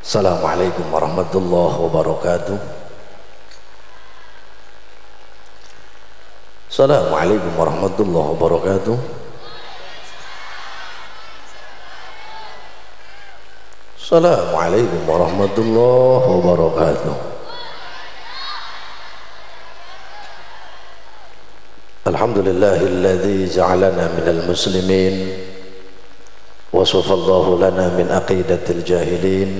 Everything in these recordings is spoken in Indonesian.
السلام عليكم ورحمة الله وبركاته. السلام عليكم ورحمة الله وبركاته. السلام عليكم ورحمة الله وبركاته. الحمد لله الذي جعلنا من المسلمين وصف الله لنا من عقيدة الجاهلين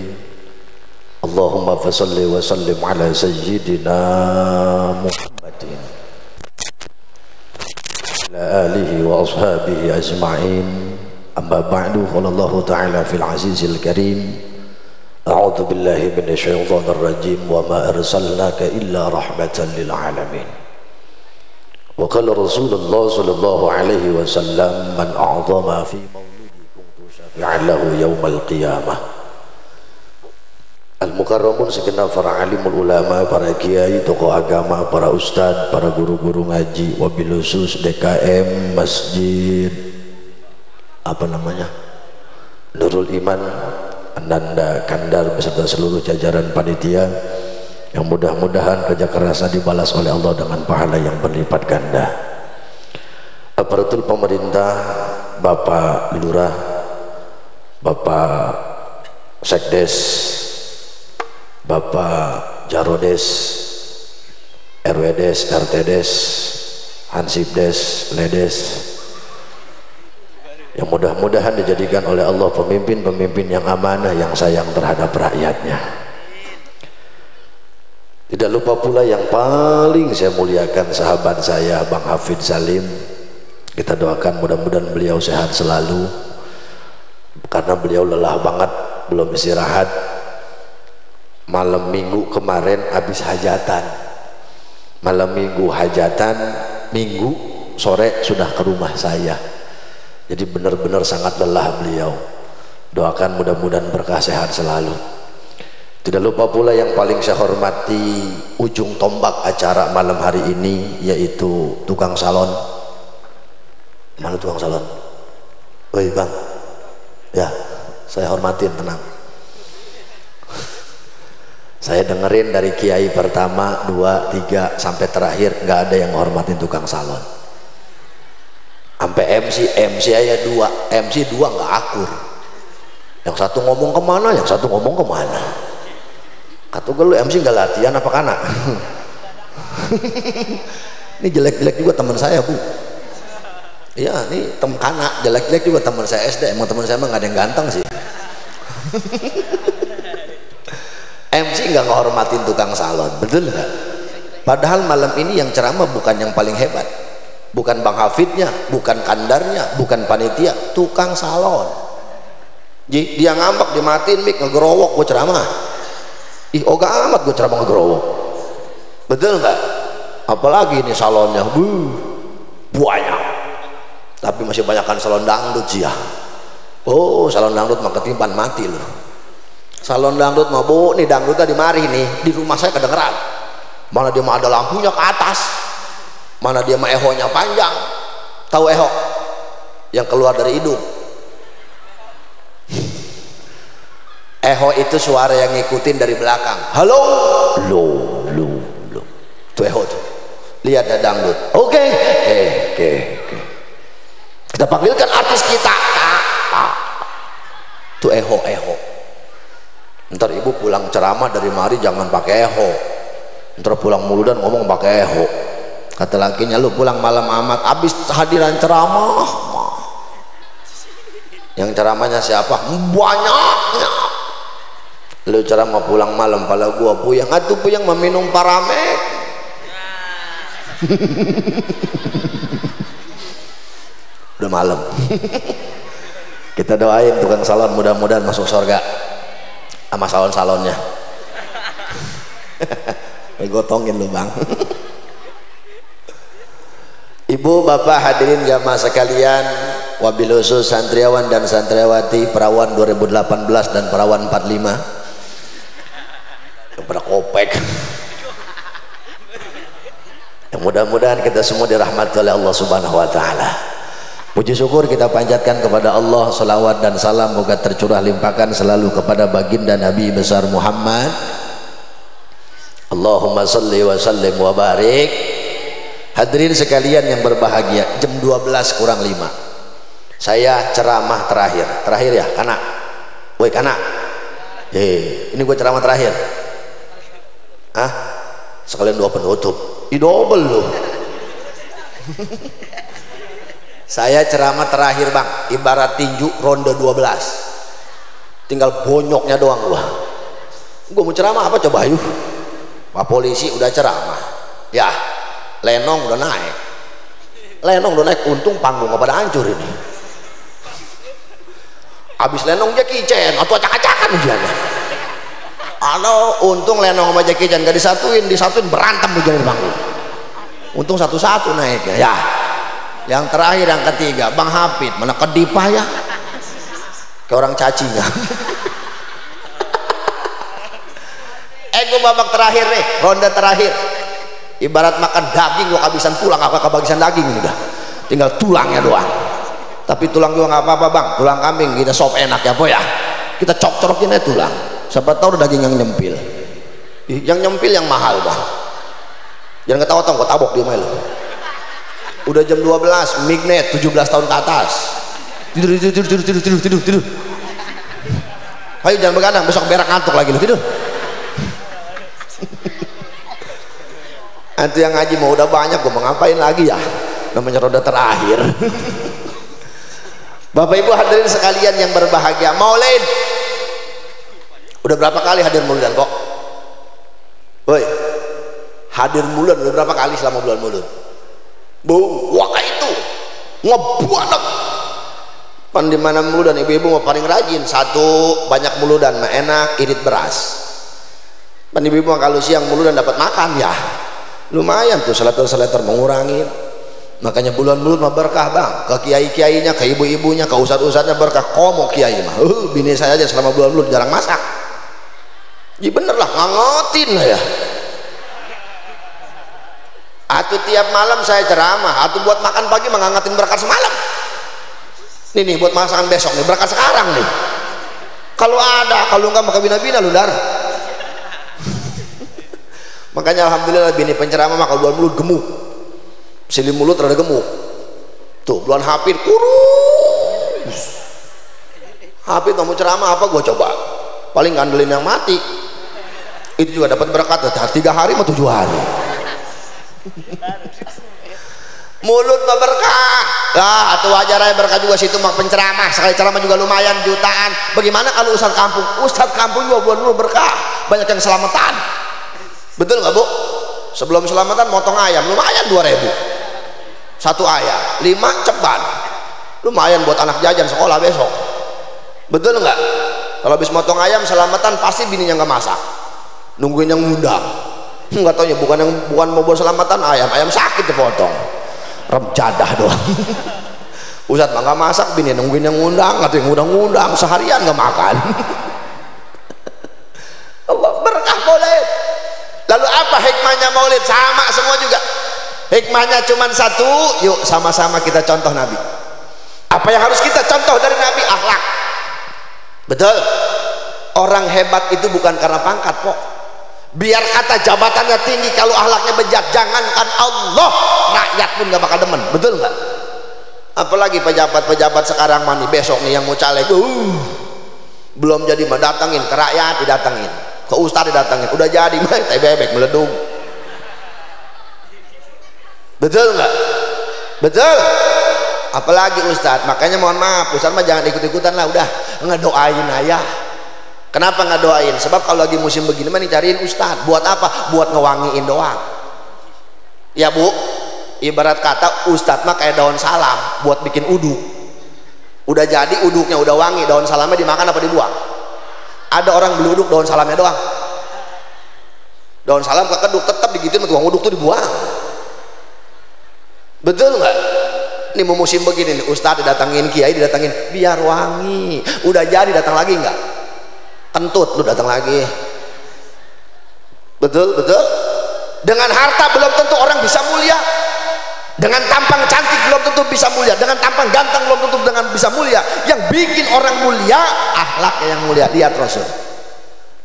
اللهم فصل وسلم على سيدنا محمد وعلى آله وأصحابه أجمعين. أما بعد قال الله تعالى في العزيز الكريم أعوذ بالله من الشيطان الرجيم وما أرسلناك إلا رحمة للعالمين. وقال رسول الله صلى الله عليه وسلم من أعظم في مولده كنت شافعا له يوم القيامة. Al-Mukarramun segenap para alimul ulama, para kiai, tokoh agama, para ustadz, para guru-guru ngaji, wabil khusus DKM, masjid, apa namanya? Nurul Iman, Ananda Kandar beserta seluruh jajaran panitia yang mudah-mudahan kerja kerasa dibalas oleh Allah dengan pahala yang berlipat ganda. Aparatur pemerintah, Bapak Lurah, Bapak Sekdes, Bapak Jarodes, RWDes, RTDes, Hansipdes, Ledes, yang mudah-mudahan dijadikan oleh Allah pemimpin-pemimpin yang amanah, yang sayang terhadap rakyatnya. Tidak lupa pula yang paling saya muliakan sahabat saya Bang Hafid Salim. Kita doakan mudah-mudahan beliau sehat selalu karena beliau lelah banget belum istirahat malam minggu kemarin habis hajatan. Malam minggu hajatan minggu sore sudah ke rumah saya. Jadi benar-benar sangat lelah beliau. Doakan mudah-mudahan berkah sehat selalu. Tidak lupa pula yang paling saya hormati ujung tombak acara malam hari ini yaitu tukang salon. Mana tukang salon? Woi bang. Ya saya hormatin tenang saya dengerin dari kiai pertama dua tiga sampai terakhir nggak ada yang menghormatin tukang salon. Sampai MC MC aja dua MC dua nggak akur. Yang satu ngomong ke mana yang satu ngomong ke mana? Kata gue lu MC nggak latihan apa kana? Ini jelek-jelek juga teman saya bu. Iya ini tem kana. Jelek-jelek juga teman saya SD emang teman saya emang nggak ada yang ganteng sih MC nggak ngehormatin tukang salon betul nggak? Padahal malam ini yang ceramah bukan yang paling hebat. Bukan bang Hafidnya bukan kandarnya bukan panitia tukang salon. Dia ngambek dimatiin mik ngegerowok gue ceramah. Ih oga amat gue ceramah ngegerowok. Betul nggak? Apalagi ini salonnya buh banyak. Tapi masih banyak kan salon dangdut sih ya. Oh salon dangdut mah ketimpan mati loh salon dangdut mau bu nih dangdutnya di mari nih. Di rumah saya kedengeran. Mana dia mau ada lampunya ke atas. Mana dia mau ehonya panjang. Tahu eho? Yang keluar dari hidung. Eho itu suara yang ngikutin dari belakang. Halo? Lo lo lo itu eho tuh. Lihat ada dangdut. Oke oke oke kita panggilkan artis kita. Itu eho eho ntar ibu pulang ceramah dari mari jangan pakai eho. Ntar pulang mulu dan ngomong pakai eho. Kata lakinya lu pulang malam amat habis hadiran ceramah. Yang ceramahnya siapa? Banyaknya lu ceramah pulang malam pala gua puyang atuh puyang meminum paramek udah malam. Kita doain tukang salon mudah-mudahan masuk surga sama salon-salonnya. Gotongin lu bang. Ibu bapak hadirin jamaah sekalian wabil khusus santriawan dan santriawati perawan 2018 dan perawan 45 yang pada kopek. Mudah-mudahan kita semua dirahmati oleh Allah subhanahu wa ta'ala Puji syukur kita panjatkan kepada Allah salawat dan salam moga tercurah limpahkan selalu kepada baginda Nabi besar Muhammad. Allahumma salli wa sallim wa barik. Hadirin sekalian yang berbahagia jam 12 kurang 5 saya ceramah terakhir. Terakhir ya kanak woi kanak eh ini gue ceramah terakhir. Ah sekalian dua penutup. I double loh saya ceramah terakhir bang. Ibarat tinju ronde 12 tinggal bonyoknya doang. Gua gua mau ceramah apa coba yuk pak polisi udah ceramah. Ya lenong udah naik. Lenong udah naik untung panggung pada hancur ini. Habis lenong Jackie Chan atau acak-acakan ujiannya Halo, untung lenong sama Jackie Chan gak disatuin. Disatuin berantem ujian di panggung. Untung satu-satu naiknya ya yang terakhir yang ketiga Bang Hafid mana kedipah ya? Ke orang cacinya eh gue babak terakhir nih ronde terakhir. Ibarat makan daging gue kehabisan tulang. Apa kehabisan daging ini dah. Tinggal tulangnya doang. Tapi tulang gue nggak apa-apa bang. Tulang kambing kita sop enak ya po ya. Kita cok-corokin aja tulang. Siapa tahu daging yang nyempil. Yang nyempil yang mahal bang. Jangan ketawa-tawa gue tabok dia mail udah jam 12 mignet 17 tahun ke atas. Tidur tidur tidur tidur tidur tidur tidur tidur. Ayo jangan begadang besok berak ngantuk lagi lu tidur. Nanti yang ngaji mau udah banyak gue mau ngapain lagi ya? Namanya roda terakhir. Bapak Ibu hadirin sekalian yang berbahagia maulid udah berapa kali hadir maulidan kok? Woi hadir mulan udah berapa kali selama bulan mulut bu waka itu ngebuanak pan di mana mulu dan ibu-ibu mau paling rajin. Satu banyak mulu dan enak irit beras. Pan ibu-ibu kalau siang mulu dan dapat makan ya. Lumayan tuh seleter-seleter mengurangi. Makanya bulan mulut mah berkah bang. Ke kiai-kiainya ke ibu-ibunya ke ustad-ustadnya berkah. Komo kiai mah. Uh, bini saya aja selama bulan mulut jarang masak. Ya bener lah ya atau tiap malam saya ceramah atau buat makan pagi mengangkatin berkat semalam. Ini nih buat masakan besok nih berkat sekarang nih. Kalau ada kalau enggak maka bina-bina lu dar. Makanya alhamdulillah bini penceramah maka bulan mulut gemuk. Silim mulut rada gemuk. Tuh bulan hafid kurus. Hafid mau ceramah apa gua coba? Paling ngandelin yang mati. Itu juga dapat berkat tiga hari atau tujuh hari mulut berkah. Lah atau wajar aja berkah juga situ mah. Penceramah. Sekali ceramah juga lumayan jutaan. Bagaimana kalau ustadz kampung? Ustadz kampung juga buat dulu berkah. Banyak yang selamatan. Betul nggak bu? Sebelum selamatan motong ayam. Lumayan dua ribu. Satu ayam. Lima ceban. Lumayan buat anak jajan sekolah besok. Betul nggak? Kalau habis motong ayam selamatan pasti bininya nggak masak. Nungguin yang ngundang nggak ya bukan yang bukan mau buat selamatan ayam. Ayam sakit dipotong. Rem jadah doang. Ustadz mah masak bini nungguin yang ngundang atau yang ngundang-ngundang. Seharian nggak makan. Allah berkah maulid. Lalu apa hikmahnya maulid? Sama semua juga. Hikmahnya cuma satu yuk sama-sama kita contoh Nabi. Apa yang harus kita contoh dari Nabi? Akhlak. Betul. Orang hebat itu bukan karena pangkat kok biar kata jabatannya tinggi kalau ahlaknya bejat jangankan Allah rakyat pun gak bakal demen. Betul nggak? Apalagi pejabat-pejabat sekarang mani besok nih yang mau caleg. Uh, belum jadi mah datangin ke rakyat didatengin ke ustaz didatengin. Udah jadi mah teh bebek meledung. Betul nggak? Betul. Apalagi ustaz makanya mohon maaf ustaz mah jangan ikut-ikutan lah udah. Ngedoain ayah Kenapa nggak doain? Sebab kalau lagi musim begini mah cariin ustad. Buat apa? Buat ngewangiin doang. Ya bu, ibarat kata ustad mah kayak daun salam buat bikin uduk. Udah jadi uduknya udah wangi, daun salamnya dimakan apa dibuang? Ada orang beli uduk daun salamnya doang. Daun salam kekeduk tetap digituin tukang uduk tuh dibuang. Betul nggak? Ini mau musim begini nih, ustad didatangin kiai didatangin biar wangi. Udah jadi datang lagi nggak? Kentut lu datang lagi. Betul betul. Dengan harta belum tentu orang bisa mulia. Dengan tampang cantik belum tentu bisa mulia. Dengan tampang ganteng belum tentu dengan bisa mulia. Yang bikin orang mulia akhlak yang mulia. Lihat Rasul.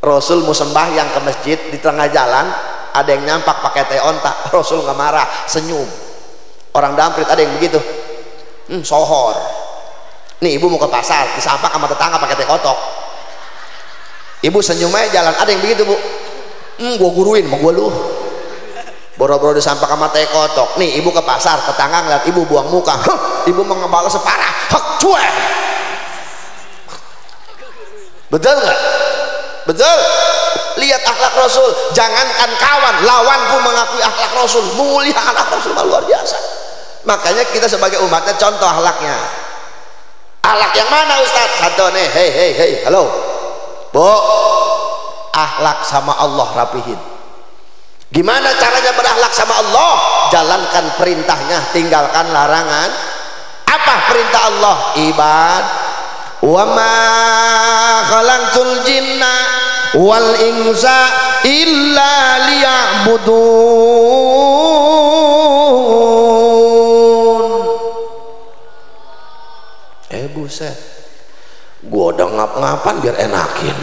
Rasul mau yang ke masjid di tengah jalan ada yang nyampak pakai teh onta Rasul nggak marah senyum. Orang damprit ada yang begitu. Hmm, sohor. Nih ibu mau ke pasar disampak sama tetangga pakai teh kotok ibu senyum aja jalan. Ada yang begitu bu? Hmm, gua guruin mau gua lu. Boro-boro disampak sama teh kotok. Nih ibu ke pasar tetangga ngeliat ibu buang muka. Huh, ibu mau ngebalas separah. Hak cuek. Betul nggak? Betul. Lihat akhlak Rasul. Jangankan kawan lawan pun mengakui akhlak Rasul. Mulia akhlak Rasul luar biasa. Makanya kita sebagai umatnya contoh akhlaknya. Akhlak yang mana Ustaz satu nih hei hei hei. Halo bu akhlak sama Allah rapihin Gimana caranya berakhlak sama Allah? Jalankan perintahnya, tinggalkan larangan. Apa perintah Allah? Ibad. Wa ma khalaqtul jinna wal insa illa liya'budun. Eh buset. Gua udah ngap-ngapan biar enakin.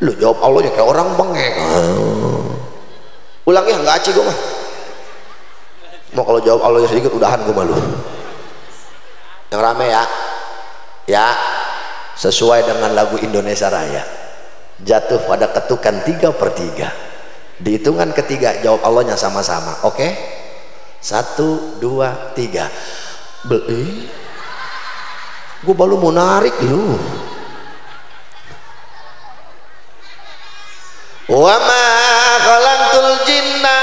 Lu jawab Allah ya kayak orang bengek. Oh ulangnya nggak aci gue mah. Mau kalau jawab Allah sedikit udahan gue malu. Yang rame ya. Ya. Sesuai dengan lagu Indonesia Raya. Jatuh pada ketukan tiga per tiga. Di hitungan ketiga jawab Allahnya sama-sama oke? Okay? satu dua tiga. Beli gue baru mau narik lu wa ma khalaqtul jinna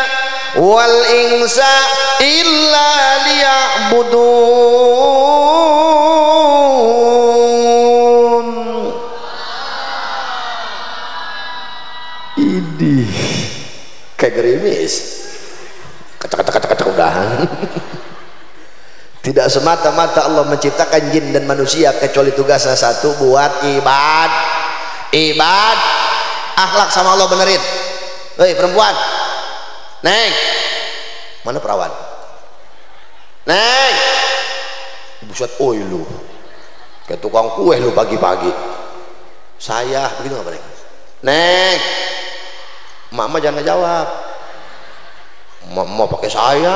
wal insa illa liya'budun. Idi. Kayak gerimis. Kacak-kacak-kacak udahan tidak semata-mata Allah menciptakan jin dan manusia kecuali tugasnya satu buat ibad. Ibad. Akhlak sama Allah benerin. Hei perempuan. Neng. Mana perawan? Neng. Buset oi lu. Kayak tukang kue lu pagi-pagi. Saya begitu nggak neng neng. Mama jangan ngejawab. Mama pakai saya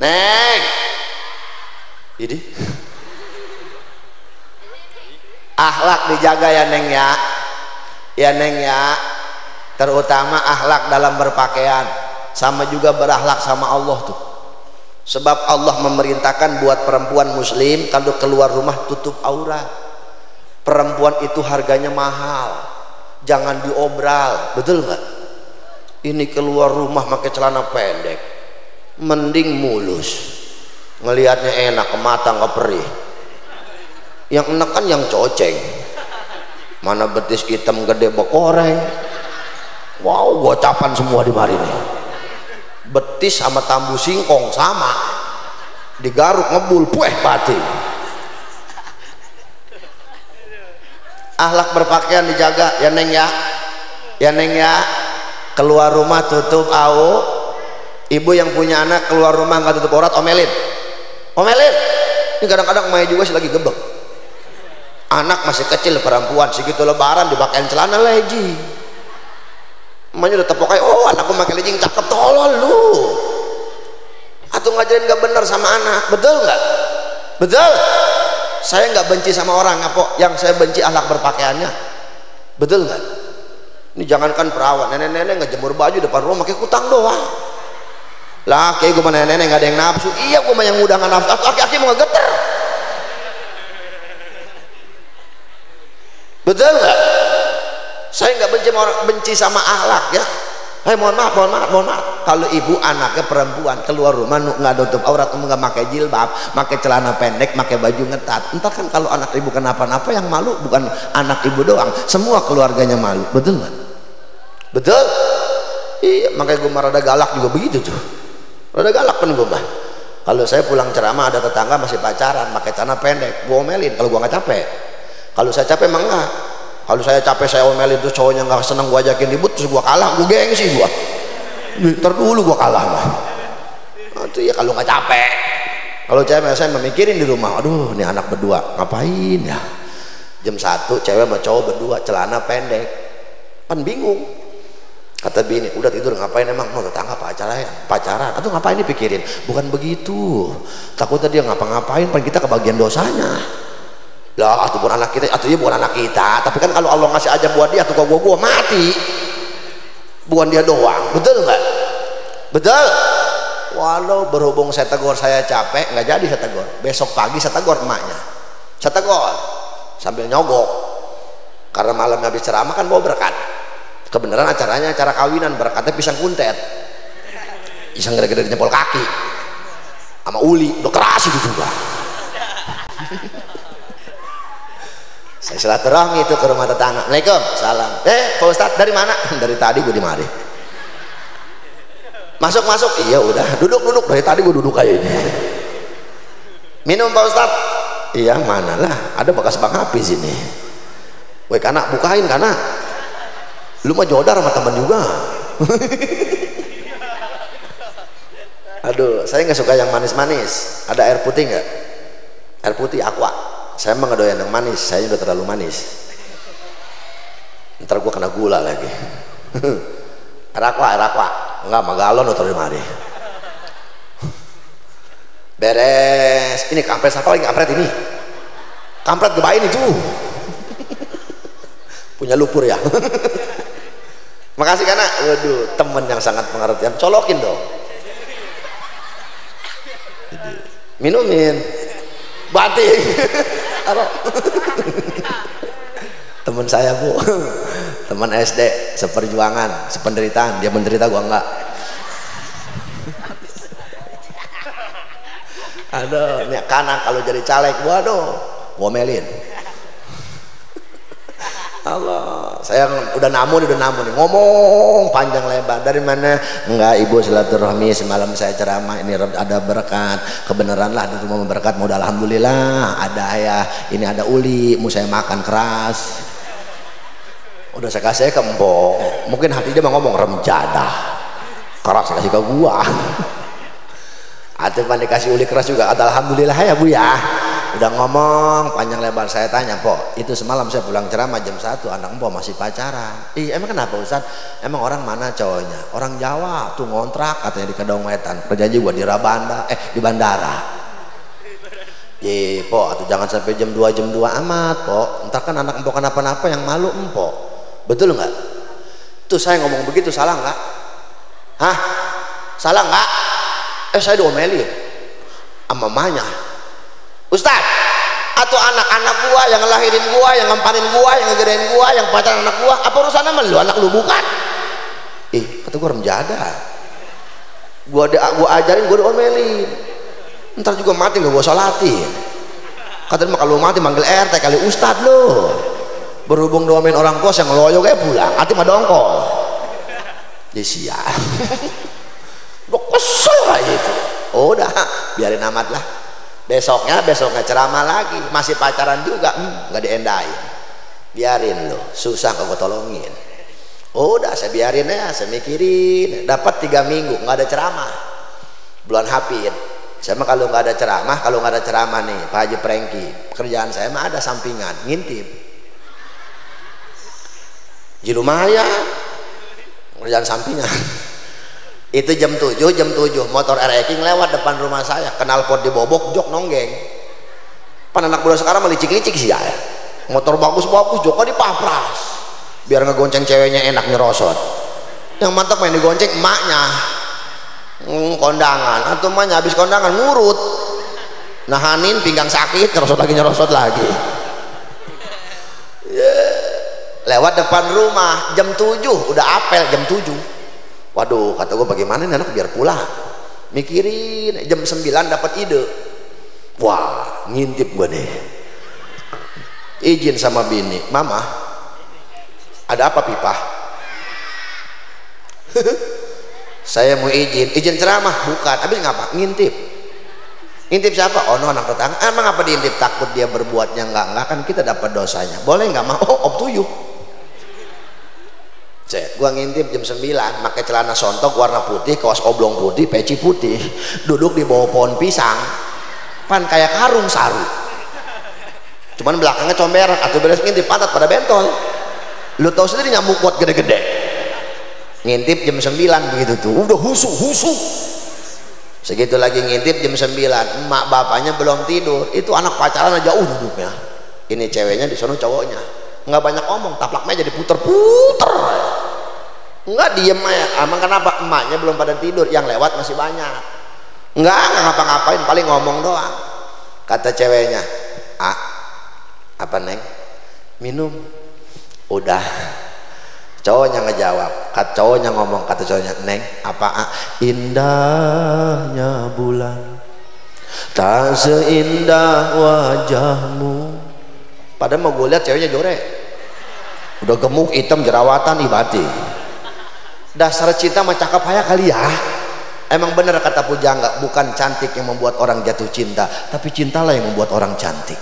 neng. Ini akhlak dijaga ya neng ya. Ya neng ya. Terutama akhlak dalam berpakaian. Sama juga berakhlak sama Allah tuh. Sebab Allah memerintahkan buat perempuan muslim kalau keluar rumah tutup aurat. Perempuan itu harganya mahal. Jangan diobral betul nggak? Ini keluar rumah pakai celana pendek mending mulus. Ngelihatnya enak ke mata nggak perih. Yang enak kan yang coceng. Mana betis hitam gede bekoreng wow gocapan semua di mari ini. Betis sama tambu singkong sama. Digaruk ngebul pueh pati ahlak berpakaian dijaga. Ya neng ya. Ya neng ya. Keluar rumah tutup au ibu yang punya anak keluar rumah nggak tutup aurat omelin. Omelin. Ini kadang-kadang Maya juga sih lagi gebek anak masih kecil perempuan. Segitu lebaran dipakai celana leji emaknya udah tepok oh anakku pakai legging cakep tolol lu. Atau ngajarin gak bener sama anak. Betul nggak? Betul. Saya nggak benci sama orang apa? Yang saya benci anak berpakaiannya. Betul nggak? Ini jangankan perawan nenek-nenek nggak jemur baju depan rumah pakai kutang doang laki gue mana nenek nggak ada yang nafsu iya gue mah yang mudah nggak nafsu aki-aki mau geter betul nggak saya nggak benci benci sama akhlak ya Hei mohon maaf, mohon maaf, mohon maaf. Kalau ibu anaknya perempuan keluar rumah nggak tutup aurat, nggak pakai jilbab, pakai celana pendek, pakai baju ngetat. Entar kan kalau anak ibu kenapa-napa yang malu bukan anak ibu doang, semua keluarganya malu. Betul nggak? Betul? Iya, makanya gue marah galak juga begitu tuh. Rada galak pun gue mah. Kalau saya pulang ceramah ada tetangga masih pacaran, pakai celana pendek, gue omelin. Kalau gue nggak capek. Kalau saya capek emang enggak. Kalau saya capek saya omelin tuh cowoknya nggak seneng gua ajakin ribut terus gua kalah gua gengsi gua. Ntar dulu gua kalah mah begitu ya kalau nggak capek. Kalau cewek saya memikirin di rumah aduh ini anak berdua ngapain ya? Jam satu cewek sama cowok berdua celana pendek. Kan bingung kata bini udah tidur ngapain emang? Mau tetangga pacaran ya. Pacaran? Atau ngapain? dipikirin. Bukan begitu. Takutnya dia ngapa-ngapain pan kita kebagian dosanya. Lah atau bukan anak kita atau dia bukan anak kita. Tapi kan kalau Allah ngasih aja buat dia atau gua gua mati. Bukan dia doang. Betul nggak? Betul. Walau berhubung saya tegur saya capek nggak jadi saya tegur. Besok pagi saya tegur emaknya. Saya tegur sambil nyogok. Karena malam habis ceramah kan bawa berkat kebenaran acaranya acara kawinan berkatnya pisang kuntet. Pisang gede-gede jempol kaki. Sama uli udah keras itu juga. Saya silaturahmi itu ke rumah tetangga. Assalamualaikum. Salam. Eh Pak Ustadz dari mana? Dari tadi gue di mari masuk masuk. Iya udah. Duduk duduk. Dari tadi gue duduk kayak ini. Minum Pak Ustadz. Iya mana lah ada bekas bang Hafiz ini. Woi kanak bukain kanak lu mah jodar sama temen juga. Aduh saya nggak suka yang manis-manis. Ada air putih nggak? Air putih aqua. Saya emang nggak doyan yang manis. Saya udah terlalu manis. Ntar gua kena gula lagi. Air aqua air aqua. Enggak mah galon di mari. Beres. Ini kampret siapa lagi? Kampret ini. Kampret gebain itu punya lupur ya. Makasih karena waduh temen yang sangat pengertian. Colokin dong. Minumin. Batik. Temen saya bu. Teman SD seperjuangan sependeritaan. Dia menderita gua enggak. Aduh kanak kalau jadi caleg waduh ngomelin Allah. Saya udah namun udah namun ngomong panjang lebar. Dari mana? Enggak ibu silaturahmi. Semalam saya ceramah ini ada berkat. Kebenaran lah di rumah berkat. Modal alhamdulillah ada ya. Ini ada uli mau saya makan keras. Udah saya kasih ke mungkin hati dia mau ngomong remjadah keras kasih ke gua. Atau dikasih uli keras juga. Ada alhamdulillah ya bu ya udah ngomong panjang lebar saya tanya po itu semalam saya pulang ceramah jam 1 anak empo masih pacaran ih emang kenapa Ustaz emang orang mana cowoknya orang Jawa tuh ngontrak katanya di Kedong Wetan kerja juga di Rabanda eh di bandara Ye, po, atau jangan sampai jam 2 jam 2 amat, po. Entar kan anak empo kenapa-napa yang malu empo. Betul nggak? Tuh saya ngomong begitu salah nggak? Hah? Salah nggak? Eh saya diomelin sama mamanya Ustaz atau anak-anak gua yang ngelahirin gua yang ngempanin gua yang ngegedein gua yang pacaran anak gua apa urusan sama lu? Anak lu bukan? Eh kata gua menjada gua ada gua ajarin gua diomelin. Ntar juga mati gak gua sholatin kata mah kalau mati manggil RT kali ustad lo berhubung doain orang kos yang loyo kayak pulang hati mah dongkol. Ya sia udah kesel aja itu. Oh, udah biarin amat lah besoknya besoknya ceramah lagi. Masih pacaran juga hmm, nggak diendain biarin loh susah kau tolongin. Udah saya biarin ya saya mikirin. Dapat tiga minggu nggak ada ceramah. Bulan hafid saya mah kalau nggak ada ceramah kalau nggak ada ceramah nih Pak Haji Prengki kerjaan saya mah ada sampingan ngintip. Di rumah ya kerjaan sampingan itu jam 7 jam 7 motor ereking lewat depan rumah saya. Kenal pot dibobok jok nonggeng. Pan anak muda sekarang melicik-licik sih ya. Motor bagus-bagus jok dipapras. Biar ngegonceng ceweknya enak nyerosot. Yang mantap main digonceng emaknya. Hmm, kondangan. Atau emaknya habis kondangan ngurut. Nahanin pinggang sakit nyerosot lagi nyerosot lagi. Yeah. lewat depan rumah jam 7 udah apel jam 7 waduh kata gue bagaimana nih anak? Biar pulang. Mikirin jam 9 dapat ide. Wah ngintip gue nih. Izin sama bini. Mama ada apa pipa? Saya mau izin. Izin ceramah? Bukan. Habis ngapa? Ngintip. Ngintip siapa? Oh no anak tetangga. Emang apa diintip? Takut dia berbuatnya enggak? Enggak kan kita dapat dosanya. Boleh nggak mau oh up to you gue gua ngintip jam 9 pakai celana sontok warna putih kaos oblong putih peci putih duduk di bawah pohon pisang. Pan kayak karung saru. Cuman belakangnya comberan atau beres ngintip pantat pada bentol. Lu tahu sendiri nyamuk kuat gede-gede. Ngintip jam 9 begitu tuh udah husu husu. Segitu lagi ngintip jam 9 emak bapaknya belum tidur. Itu anak pacaran aja jauh duduknya. Ini ceweknya di sana cowoknya. Nggak banyak omong taplak meja diputer-puter nggak diem aja. Emang kenapa? Emaknya belum pada tidur. Yang lewat masih banyak. Nggak nggak ngapa-ngapain. Paling ngomong doang. Kata ceweknya ah apa neng? Minum. Udah. Cowoknya ngejawab. Kata cowoknya ngomong. Kata cowoknya neng apa ah? indahnya bulan. Tak seindah wajahmu. Padahal mau gue lihat ceweknya jorek. Udah gemuk hitam jerawatan ibati dasar cinta mah cakep aja kali ya. Emang bener kata pujangga bukan cantik yang membuat orang jatuh cinta tapi cintalah yang membuat orang cantik.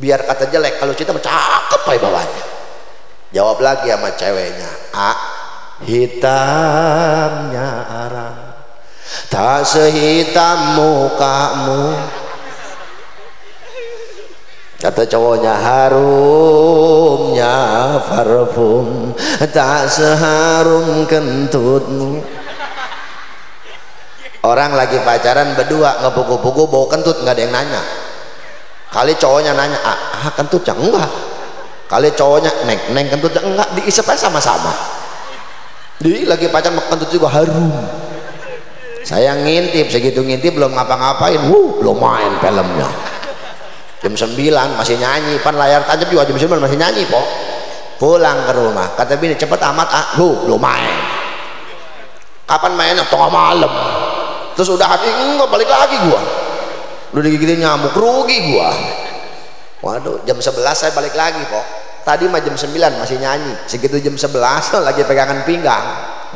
Biar kata jelek kalau cinta mah cakep aja bawahnya. Jawab lagi sama ceweknya a hitamnya arang tak sehitam mukamu kata cowoknya harumnya parfum tak seharum kentutmu. Orang lagi pacaran berdua ngepuku-puku bau kentut nggak ada yang nanya. Kali cowoknya nanya ah, ah kentutnya enggak? Kali cowoknya neng neng kentutnya enggak diisep sama-sama. Di lagi pacaran kentut juga harum. Saya ngintip segitu ngintip belum ngapa-ngapain. Wuh main filmnya jam 9 masih nyanyi. Pan layar tajam juga jam 9 masih nyanyi kok pulang ke rumah. Kata bini cepet amat ah. Lu lu main. Kapan mainnya tengah malam. Terus udah hati enggak balik lagi gua. Lu digigitin nyamuk rugi gua. Waduh jam 11 saya balik lagi kok tadi mah jam 9 masih nyanyi. Segitu jam 11 lagi pegangan pinggang.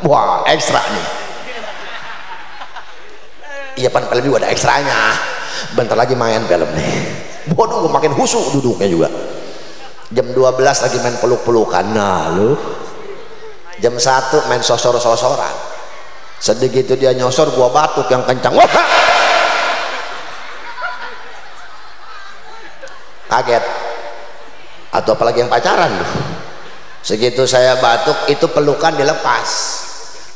Wah ekstra nih. Iya pan film ada ekstranya. Bentar lagi main film nih bodoh makin husu duduknya juga. Jam 12 lagi main peluk-pelukan. Nah lu. Jam 1 main sosor-sosoran sedikit dia nyosor gua batuk yang kencang. Wah kaget. Atau apalagi yang pacaran lu. Segitu saya batuk itu pelukan dilepas.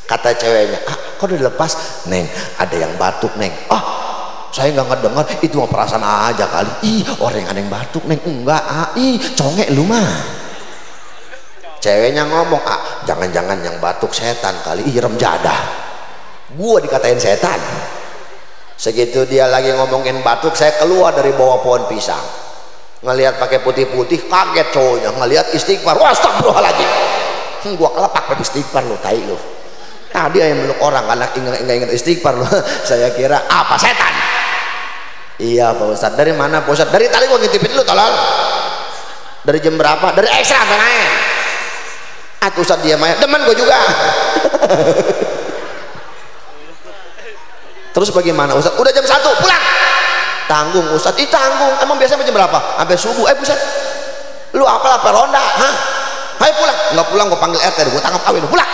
Kata ceweknya ah kok dilepas? Neng ada yang batuk neng. Ah saya nggak ngedengar. Itu mau perasaan aja kali. Ih orang yang ada yang batuk neng. Enggak ah. Ih congek lu mah. Ceweknya ngomong ah jangan-jangan yang batuk setan kali. Ih rem jadah. Gua dikatain setan. Segitu dia lagi ngomongin batuk saya keluar dari bawah pohon pisang. Ngelihat pakai putih-putih kaget cowoknya. Ngelihat istighfar. Wah astagfirullahaladzim. Hmm, gua kelepak pakai istighfar lu tai lu tadi yang meluk orang karena ingat ingat istighfar. Lu saya kira apa setan? Iya Pak Ustadz. Dari mana Pak Ustadz? Dari tadi gua ngintipin lu tolong dari jam berapa? Dari ekstra main. Atuh Ustadz dia main. Demen gua juga. Terus bagaimana Ustadz? Udah jam satu pulang. Tanggung Ustadz. Ih tanggung. Emang biasanya jam berapa? Sampai subuh. Eh Ustadz lu apa apa ronda? Hah? Hai pulang. Nggak pulang gua panggil RT gua tangkap kawin. Pulang.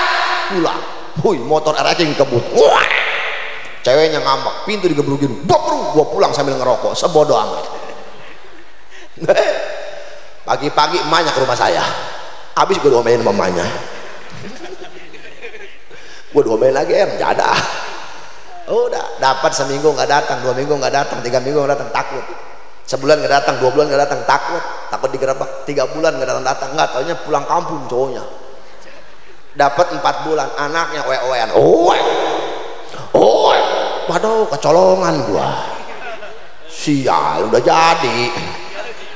Pulang hui motor RT kebut. Wah! Ceweknya ngambek pintu digebrukin bobru gua pulang sambil ngerokok. Sebodoh amat. Pagi-pagi emaknya ke rumah saya. Habis gue domain mamanya gue domain lagi em jada udah. Dapat seminggu nggak datang dua minggu nggak datang tiga minggu nggak datang takut. Sebulan nggak datang dua bulan nggak datang takut. Takut digerebek tiga bulan nggak datang datang nggak taunya pulang kampung cowoknya dapat empat bulan anaknya oean oh oh waduh kecolongan gua. Sial udah jadi.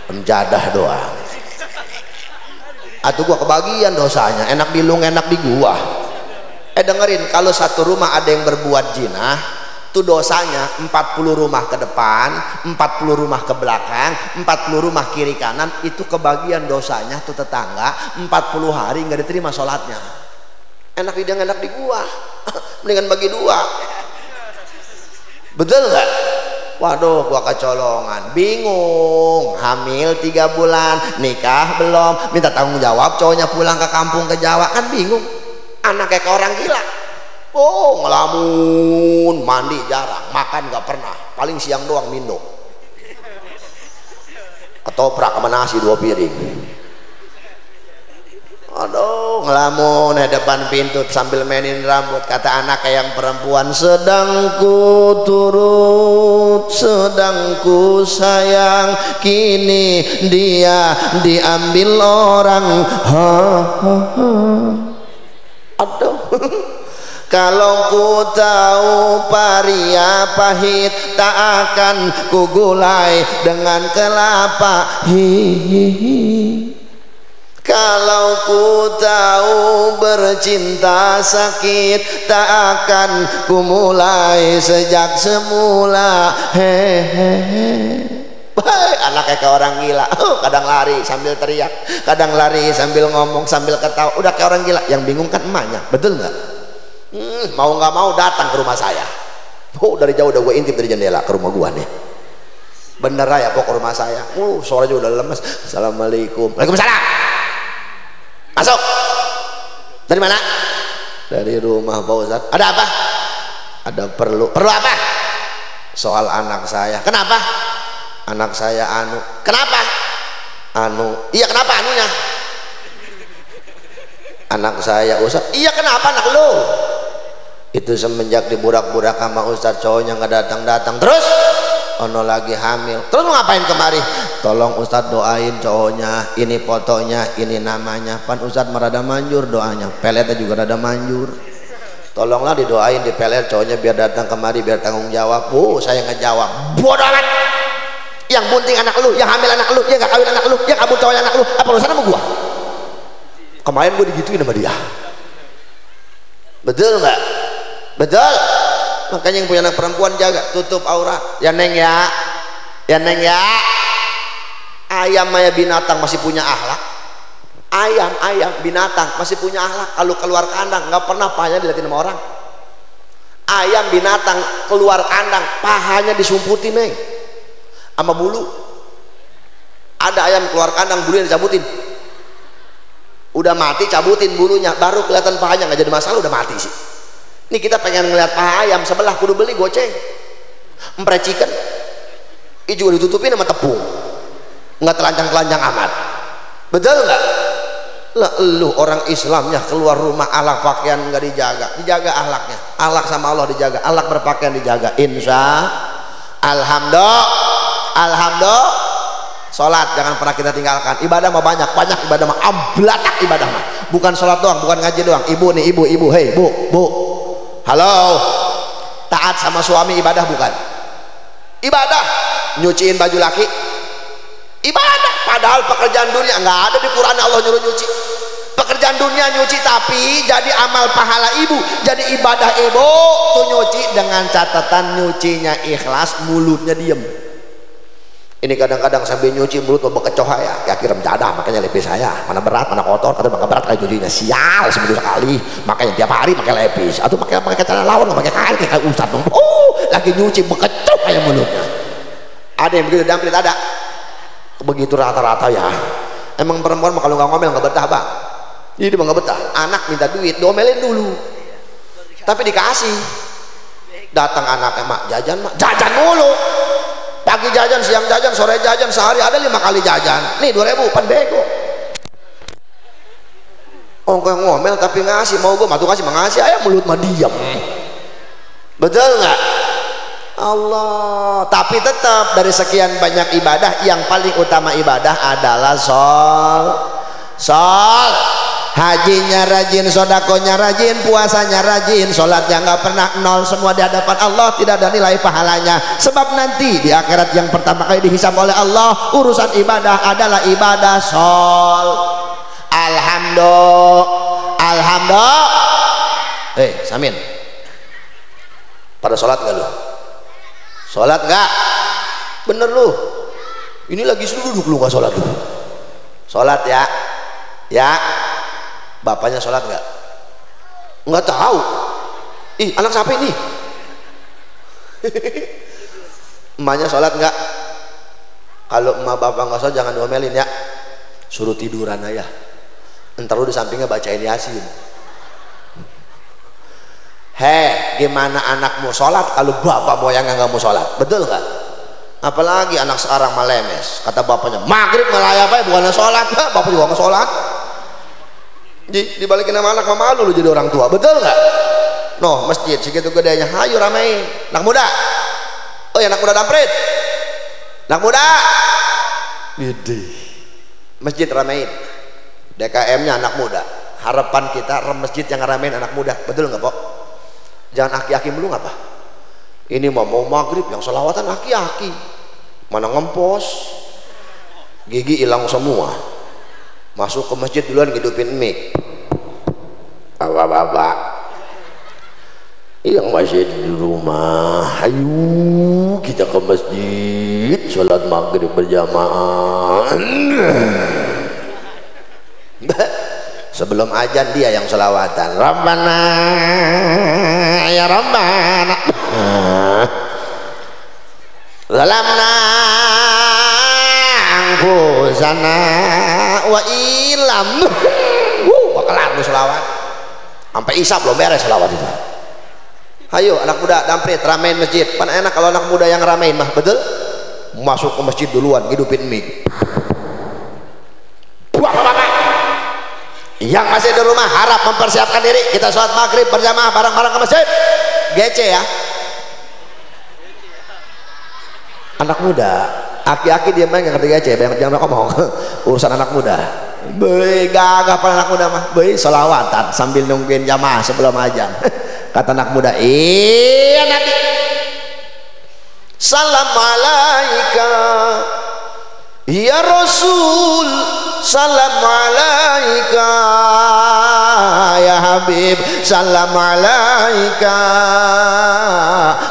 Penjadah doang. Atau gua kebagian dosanya. Enak di lung enak di gua. Eh dengerin kalau satu rumah ada yang berbuat jinah itu dosanya 40 rumah ke depan 40 rumah ke belakang 40 rumah kiri kanan itu kebagian dosanya tuh tetangga 40 hari nggak diterima sholatnya enak di dia enak di gua. Mendingan bagi dua. Betul nggak? Waduh gua kecolongan. Bingung. Hamil tiga bulan. Nikah belum. Minta tanggung jawab cowoknya pulang ke kampung ke Jawa. Kan bingung. Anak kayak orang gila. Oh ngelamun. Mandi jarang. Makan nggak pernah. Paling siang doang minum ketoprak sama nasi dua piring aduh ngelamun di depan pintu sambil mainin rambut. Kata anak yang perempuan sedang ku turut sedang ku sayang. Kini dia diambil orang. Ha, ha, ha. aduh. Kalau ku tahu paria pahit tak akan ku gulai dengan kelapa. Hihihi kalau ku tahu bercinta sakit tak akan ku mulai sejak semula. Hehehe anaknya kayak orang gila. Kadang lari sambil teriak kadang lari sambil ngomong sambil ketawa. Udah kayak orang gila. Yang bingung kan emaknya. Betul nggak? Hmm, mau nggak mau datang ke rumah saya. Oh dari jauh udah gue intip dari jendela ke rumah gua nih. Bener ya pokok rumah saya. Uh suara juga udah lemes. Assalamualaikum. Waalaikumsalam dari mana? Dari rumah Pak Ustaz ada apa? Ada perlu. Perlu apa? Soal anak saya. Kenapa? Anak saya anu. Kenapa? Anu. Iya kenapa anunya? Anak saya Ustaz iya kenapa anak lu? Itu semenjak diburak-burak sama Ustaz cowoknya nggak datang-datang. Terus ono lagi hamil. Terus ngapain kemari? Tolong Ustadz doain cowoknya. Ini fotonya ini namanya. Pan Ustadz merada manjur doanya. Peletnya juga rada manjur. Tolonglah didoain di pelet cowoknya biar datang kemari biar tanggung jawab. Bu saya ngejawab. Bodoh amat. Yang bunting anak lu yang hamil anak lu yang gak kawin anak lu yang kabur cowoknya anak lu. Apa urusan sama gua? Kemarin gua digituin sama dia. Betul nggak? Betul makanya yang punya anak perempuan jaga tutup aurat ya neng ya. Ya neng ya. Ayam ayam binatang masih punya akhlak. Ayam ayam binatang masih punya akhlak. Kalau keluar kandang nggak pernah pahanya dilihatin sama orang. Ayam binatang keluar kandang pahanya disumputin neng. Sama bulu. Ada ayam keluar kandang bulunya dicabutin. Udah mati cabutin bulunya. Baru kelihatan pahanya nggak jadi masalah udah mati sih ini kita pengen ngeliat paha ayam sebelah kudu beli goceng. Emprecikan ini juga ditutupin sama tepung. Nggak telanjang-telanjang amat. Betul nggak? Lah lu orang Islamnya keluar rumah alak pakaian nggak dijaga. Dijaga alaknya. Alak sama Allah dijaga. Alak berpakaian dijaga. Insya alhamdulillah. Alhamdulillah. Sholat jangan pernah kita tinggalkan. Ibadah mah banyak. Banyak ibadah mah. Amblatak ibadah mah. Bukan sholat doang bukan ngaji doang. Ibu nih ibu ibu. Hei bu bu halo. Taat sama suami ibadah bukan? Ibadah. Nyuciin baju laki? Ibadah. Padahal pekerjaan dunia nggak ada di Quran Allah nyuruh nyuci. Pekerjaan dunia nyuci tapi jadi amal pahala ibu jadi ibadah ibu tuh nyuci dengan catatan nyucinya ikhlas mulutnya diem ini kadang-kadang sambil nyuci mulut mau bekecoh ya. Kirim jadah makanya lepis saya. Mana berat mana kotor kata mana berat kayak nyucinya. Sial seminggu sekali. Makanya tiap hari pakai lepis. Atau pakai pakai cara lawan pakai kain kayak ustad dong oh lagi nyuci bekecoh kayak mulutnya. Ada yang begitu damplit ada. Begitu rata-rata ya. Emang perempuan kalau nggak ngomel nggak betah bang mah nggak betah. Anak minta duit domelin dulu. Tapi dikasih. Datang anaknya mak jajan mak. Jajan mulu pagi jajan, siang jajan, sore jajan, sehari ada lima kali jajan. Nih dua ribu, pan bego. Oh, yang ngomel tapi ngasih mau gue matu ngasih mengasih ayam mulut mah diam. Betul nggak? Allah. Tapi tetap dari sekian banyak ibadah yang paling utama ibadah adalah sol. Sol hajinya rajin sodakonya rajin puasanya rajin sholatnya nggak pernah nol. Semua di hadapan Allah tidak ada nilai pahalanya. Sebab nanti di akhirat yang pertama kali dihisap oleh Allah urusan ibadah adalah ibadah sol. Alhamdulillah. Alhamdulillah. Eh samin. Pada sholat nggak lu? Sholat nggak? Bener lu. Ini lagi duduk lu nggak sholat lu? Sholat ya. Ya bapaknya sholat nggak? Nggak tahu. Ih anak siapa ini? Emaknya sholat nggak? Kalau emak bapak nggak sholat jangan domelin ya. Suruh tiduran aja. Ntar lu di sampingnya bacain yasin. Heh gimana anakmu sholat kalau bapak moyangnya nggak mau sholat? Betul nggak? Apalagi anak sekarang malemes kata bapaknya maghrib malah apa ya bukan sholat bapak juga nggak sholat di, dibalikin sama anak malu lu jadi orang tua. Betul nggak? Noh masjid segitu gedenya. Ayo ramein anak muda. Oh ya anak muda damprit. Anak muda. Gede. masjid ramein DKM nya anak muda. Harapan kita masjid yang ramein anak muda. Betul nggak pok jangan aki-aki melulu apa ini mau mau maghrib yang selawatan aki-aki. Mana ngempos? Gigi hilang semua masuk ke masjid duluan hidupin mic bapak-bapak. Yang masih di rumah. Ayo kita ke masjid. Sholat maghrib berjamaah. Sebelum ajan dia yang selawatan. Rabbana ya Rabbana. Zalamna angkusana wa ilam. Uh, kelar lu selawat. Sampai isap belum beres selawat itu. Ayo anak muda damprit ramein masjid. Pan enak kalau anak muda yang ramein mah betul? Masuk ke masjid duluan hidupin mic yang masih di rumah harap mempersiapkan diri. Kita sholat maghrib berjamaah bareng-bareng ke masjid. Gece ya. Anak muda aki-aki dia main ngerti gece banyak jangan ngomong urusan anak muda. Beuh, gagah pada anak muda mah. Beuh, solawatan sambil nungguin jamaah sebelum ajan kata anak muda iya nabi salam alaika ya rasul salam alaika ya habib. Salam alaika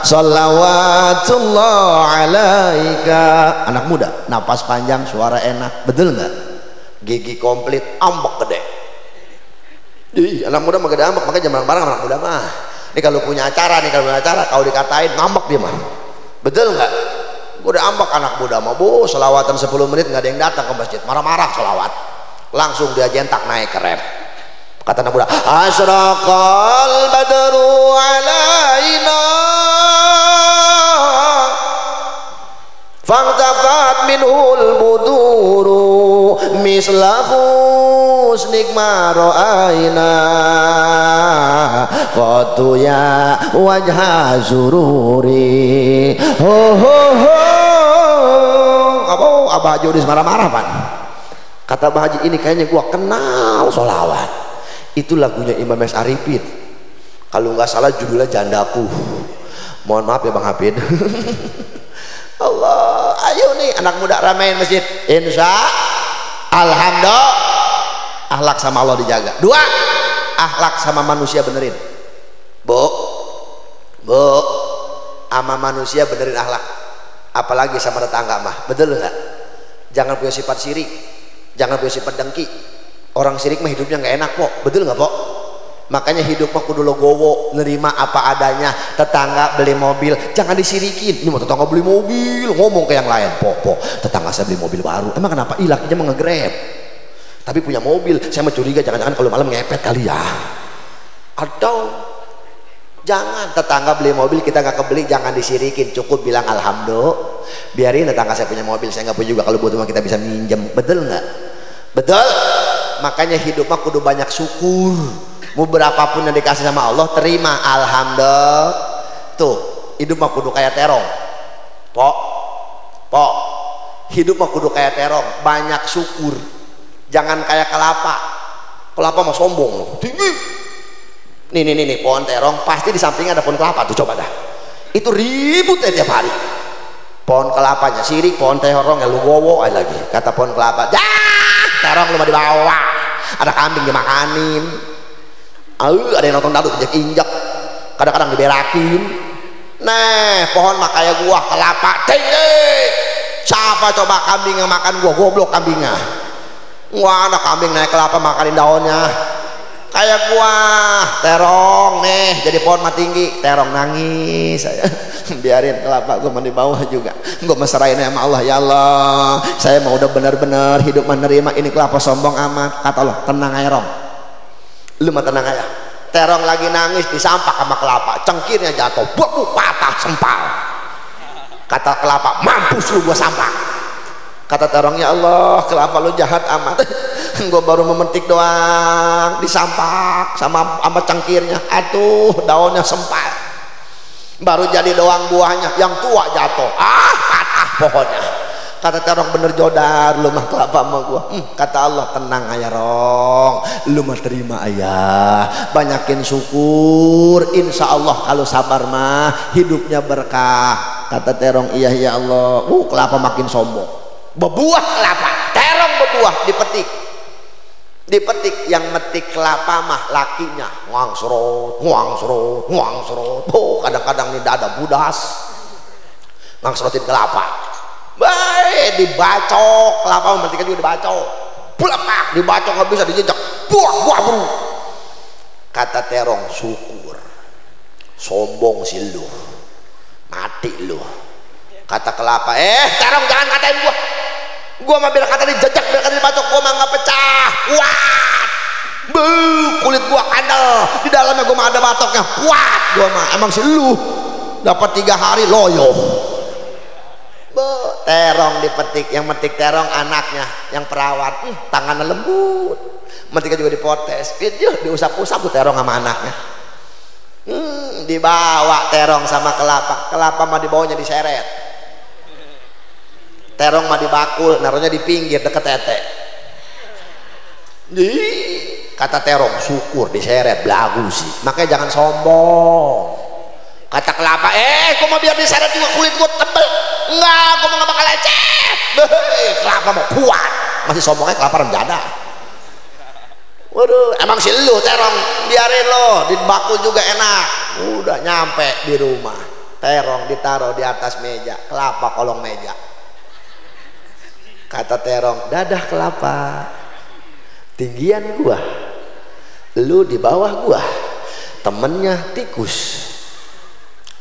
salawatullah alaika. Anak muda napas panjang suara enak. Betul nggak? Gigi komplit ambek gede. Ih, anak muda mah gede ambek makanya jangan bareng anak muda mah. Ini kalau punya acara nih kalau punya acara kalau dikatain ngambek dia mah. Betul nggak gue udah ambak anak muda mau bu selawatan 10 menit nggak ada yang datang ke masjid. Marah-marah selawat. Langsung dia jentak naik ke rem. Kata anak muda asraqal badru alaina. Fangtafat minhul buduru mislahu husnik maro'aina qatu ya wajha zururi. Ho ho ho abah haji udah marah-marah pan kata abah haji ini kayaknya gua kenal solawat itu lagunya Imam S. Arifin. Kalau nggak salah judulnya Jandaku. Mohon maaf ya Bang Hafid. Allah ayo nih anak muda ramein masjid. Insya Alhamdulillah. Ahlak sama Allah dijaga. Dua ahlak sama manusia benerin. Bu bu sama manusia benerin ahlak. Apalagi sama tetangga mah. Betul nggak jangan punya sifat sirik. Jangan punya sifat dengki. Orang sirik mah hidupnya nggak enak kok betul nggak kok makanya hidup mah kudu logowo nerima apa adanya. Tetangga beli mobil jangan disirikin. Ini mau tetangga beli mobil. Ngomong ke yang lain po po tetangga saya beli mobil baru. Emang kenapa? Ih lakinya mau ngegrab. Tapi punya mobil saya mencuriga jangan-jangan kalau malam ngepet kali ya. Atau jangan tetangga beli mobil kita nggak kebeli jangan disirikin. Cukup bilang alhamdulillah. Biarin tetangga saya punya mobil saya nggak punya juga. Kalau butuh kita bisa minjem. Betul nggak? Betul. Makanya hidup mah kudu banyak syukur. Mau berapapun yang dikasih sama Allah terima. Alhamdulillah. Tuh hidup mah kudu kayak terong. Pok. Pok. Hidup mah kudu kayak terong. Banyak syukur. Jangan kayak kelapa. Kelapa mah sombong. Tinggi nih nih nih, nih pohon terong pasti di sampingnya ada pohon kelapa tuh coba dah. Itu ribut ya tiap hari. Pohon kelapanya sirik pohon terong ya lu aja lagi. Kata pohon kelapa dah terong lu mau dibawa ada kambing dimakanin. Aduh, ada yang nonton dadu injak injak kadang-kadang diberakin. Nah pohon makanya gua kelapa tinggi siapa coba kambing yang makan gua? Goblok kambingnya. Wah ada kambing naik kelapa makanin daunnya kayak gua terong nih jadi pohon mah tinggi. Terong nangis. Saya biarin kelapa gua mandi bawah juga. Gua mesrain sama Allah ya Allah saya mau udah benar-benar hidup menerima ini kelapa sombong amat. Kata Allah tenang aja rom. Lu mah tenang aja. Terong lagi nangis disampak sama kelapa. Cengkirnya jatuh buat patah sempal. Kata kelapa mampus lu gua sampak kata terong ya Allah kelapa lu jahat amat. Gue baru memetik doang disampak sama sama cengkirnya aduh daunnya sempal. Baru jadi doang buahnya yang tua jatuh. Ah patah pohonnya. Kata terong bener jodar lu mah kelapa sama gua. Hmm, kata Allah tenang ayah rong. Lu mah terima ayah. Banyakin syukur. Insya Allah kalau sabar mah hidupnya berkah. Kata terong iya ya Allah. Uh kelapa makin sombong berbuah kelapa. Terong berbuah dipetik dipetik yang metik kelapa mah lakinya. Nguang serot nguang serot nguang serot. Oh kadang-kadang ini dada budas. Nguang serotin kelapa. Baik dibacok. Kelapa memetiknya juga dibacok. Pelepak dibacok nggak bisa dijejak. Buah buah bro kata terong syukur. Sombong sih lu. Mati lu. Kata kelapa eh terong jangan katain gua gua mah biar kata dijejak biar kata dibacok gua mah nggak pecah. Kuat. Bu kulit gua kandel. Di dalamnya gua mah ada batoknya. Kuat gua mah. Emang si lu dapat tiga hari loyo. Bu terong dipetik. Yang metik terong anaknya yang perawat. Hmm, tangannya lembut. Metiknya juga dipotes. Video diusap-usap tuh terong sama anaknya. Hmm, dibawa terong sama kelapa. Kelapa mah dibawanya diseret terong mah dibakul naruhnya di pinggir deket tete. Di kata terong syukur diseret belagu sih. Makanya jangan sombong. Kata kelapa eh gua mau biar diseret juga kulit gua tebel. Enggak gua mau gak bakal lecet kelapa mau kuat. Masih sombongnya kelapa remjada waduh emang sih lu terong biarin lo dibakul juga enak. Udah nyampe di rumah. Terong ditaruh di atas meja kelapa kolong meja kata terong dadah kelapa. Tinggian gua lu di bawah gua temennya tikus.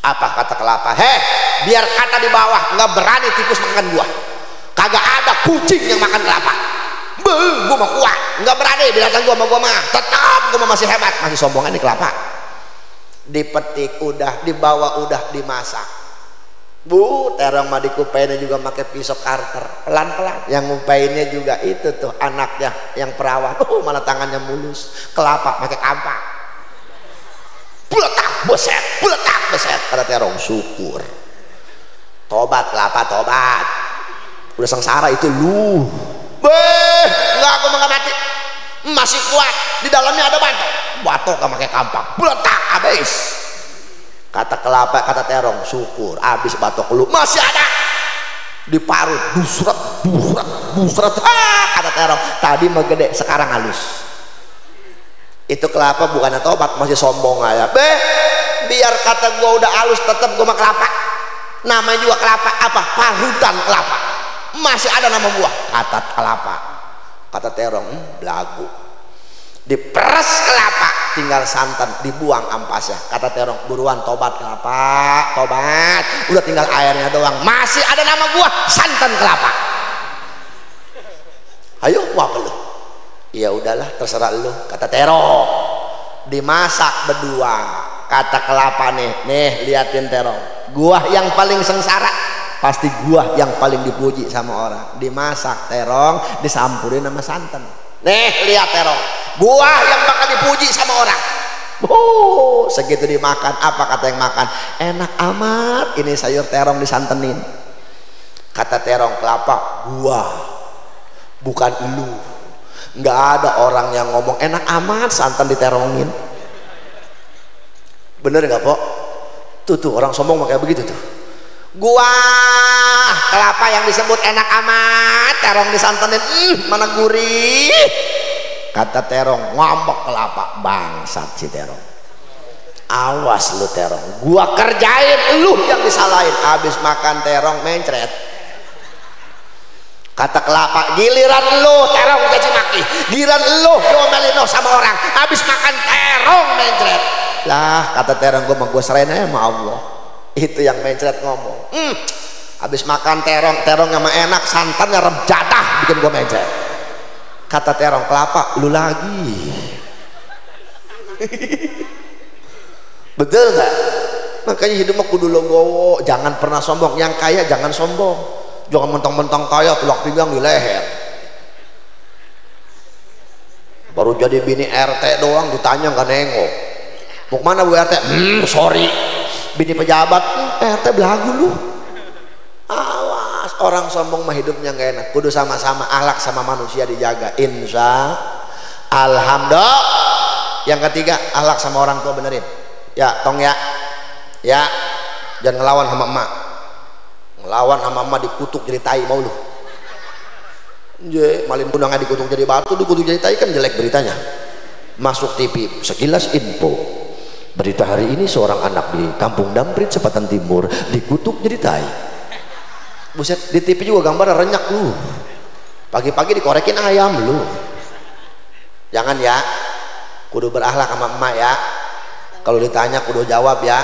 Apa kata kelapa? Heh biar kata di bawah nggak berani tikus makan gua. Kagak ada kucing yang makan kelapa. Beuh, gua mah kuat. Nggak berani binatang gua sama gua mah. Tetap gua masih hebat. Masih sombongan nih kelapa. Dipetik udah dibawa udah dimasak Bu, terong mah dikupainnya juga pakai pisau karter, pelan-pelan. Yang ngupainnya juga itu tuh anaknya yang perawat. Oh, mana tangannya mulus. Kelapa pakai kampak. Buletak beset, buletak beset. Kata terong syukur. Tobat kelapa, tobat. Udah sengsara itu lu. Beh, enggak aku mau mati. Masih kuat. Di dalamnya ada batok. Batok gak pakai kampak. Buletak habis kata kelapa kata terong syukur. Habis batok lu masih ada. Diparut busret busret busret ah, kata terong. Tadi mau gede sekarang halus. Itu kelapa bukannya tobat masih sombong aja. Be biar kata gua udah halus tetap gua mah kelapa. Namanya juga kelapa apa? Parutan kelapa. Masih ada nama gua. Kata kelapa. Kata terong hmm, belagu diperes kelapa. Tinggal santan dibuang ampasnya. Kata terong buruan tobat kelapa. Tobat. Udah tinggal airnya doang. Masih ada nama gua santan kelapa. Ayo mau apa lu? Ya udahlah terserah lu kata terong. Dimasak berdua kata kelapa nih. Nih liatin terong. Gua yang paling sengsara. Pasti gua yang paling dipuji sama orang. Dimasak terong disampurin sama santan nih lihat terong buah yang bakal dipuji sama orang. Oh, segitu dimakan. Apa kata yang makan? Enak amat. Ini sayur terong disantenin. Kata terong kelapa? Buah. Bukan lu nggak ada orang yang ngomong enak amat. Santan diterongin. Bener nggak pok tuh tuh orang sombong kayak begitu tuh gua kelapa yang disebut enak amat terong disantenin ih mana gurih? Kata terong ngambek kelapa bangsat si terong. Awas lu terong. Gua kerjain lu yang disalahin. Habis makan terong mencret. Kata kelapa giliran lu terong caci maki giliran lu diomelin sama orang. Habis makan terong mencret. Lah kata terong gua mau gua serahin aja sama Allah itu yang mencret ngomong. Hmm, habis makan terong terong yang enak santannya rem jatah bikin gua mencret. Kata terong kelapa lu lagi. Betul nggak? Makanya hidup mah kudu logowo. Jangan pernah sombong. Yang kaya jangan sombong. Jangan mentang-mentang kaya tulak pinggang di leher. Baru jadi bini RT doang ditanya nggak nengok. Mau ke mana bu RT hmm sorry bini pejabat eh, RT belagu lu. Awas orang sombong mah hidupnya nggak enak. Kudu sama-sama alak sama manusia dijaga. Insya Alhamdulillah. Yang ketiga alak sama orang tua benerin. Ya tong ya. Ya jangan ngelawan sama emak. Ngelawan sama emak dikutuk jadi tai mau lu. Je malin punangnya dikutuk jadi batu dikutuk jadi tai kan jelek beritanya. Masuk TV sekilas info berita hari ini seorang anak di kampung Damprit Sepatan Timur dikutuk jadi tai. Buset di TV juga gambar renyak lu. Pagi-pagi dikorekin ayam lu. Jangan ya. Kudu berahlak sama emak ya. Kalau ditanya kudu jawab ya.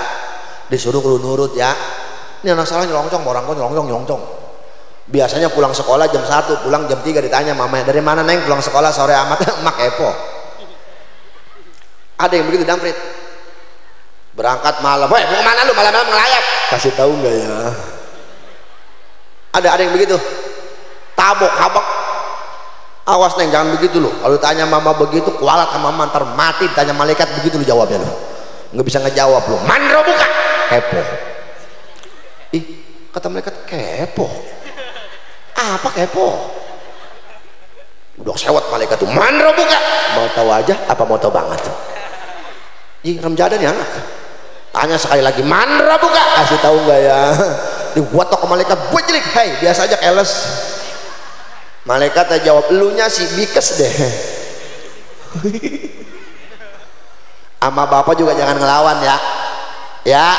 Disuruh kudu nurut ya. Ini anak salah nyelongcong orang kok nyelongcong nyelongcong biasanya pulang sekolah jam 1 pulang jam 3 ditanya mamanya dari mana neng? Pulang sekolah sore amat. Emak kepo. Ada yang begitu damprit berangkat malam. Weh mau ke mana lu? Malam-malam ngelayap kasih tahu nggak ya? Ada ada yang begitu? Tabok habak awas neng jangan begitu loh kalau ditanya mama begitu kualat sama mama ntar mati. Ditanya malaikat begitu lu jawabnya lo nggak bisa ngejawab lo mandro buka. Kepo. Ih kata malaikat kepo. Apa kepo? Udah sewot malaikat tuh. Mandro buka. Mau tahu aja apa mau tahu banget. Ih remjada nih anak tanya sekali lagi mandro buka? Kasih tahu nggak ya? Dibuat ke malaikat buat jelik hei biasa aja keles. Malaikat jawab elunya sih bikes deh. Sama bapak juga jangan ngelawan ya. Ya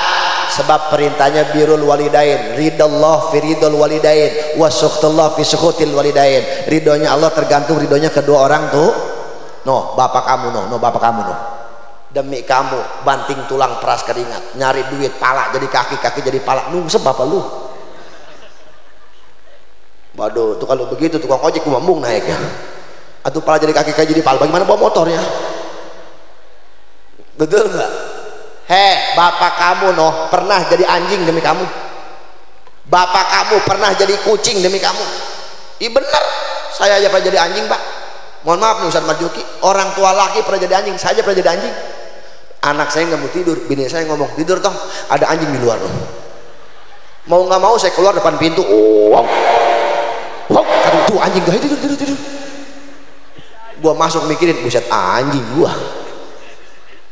sebab perintahnya birul walidain. Ridallah fi ridul walidain. Wa sukhtullah fi sukhutil walidain. Ridhonya Allah tergantung ridhonya kedua orang tuh. No bapak kamu no no bapak kamu no demi kamu banting tulang peras keringat. Nyari duit pala jadi kaki kaki jadi pala. Nunggu bapak lu? Waduh tuh kalau begitu tukang ojek ngomong naiknya atau pala jadi kaki kaki jadi pala. Bagaimana bawa motornya betul nggak? Heh bapak kamu noh pernah jadi anjing demi kamu? Bapak kamu pernah jadi kucing demi kamu? Iya bener. Saya aja pernah jadi anjing pak. Mohon maaf nih Ustaz Marjuki. Orang tua laki pernah jadi anjing saya aja pernah jadi anjing anak saya nggak mau tidur bini saya ngomong tidur toh ada anjing di luar loh. Mau nggak mau saya keluar depan pintu. Oh wow wow kata tuh anjing gak tidur tidur tidur. Gua masuk mikirin buset anjing gua.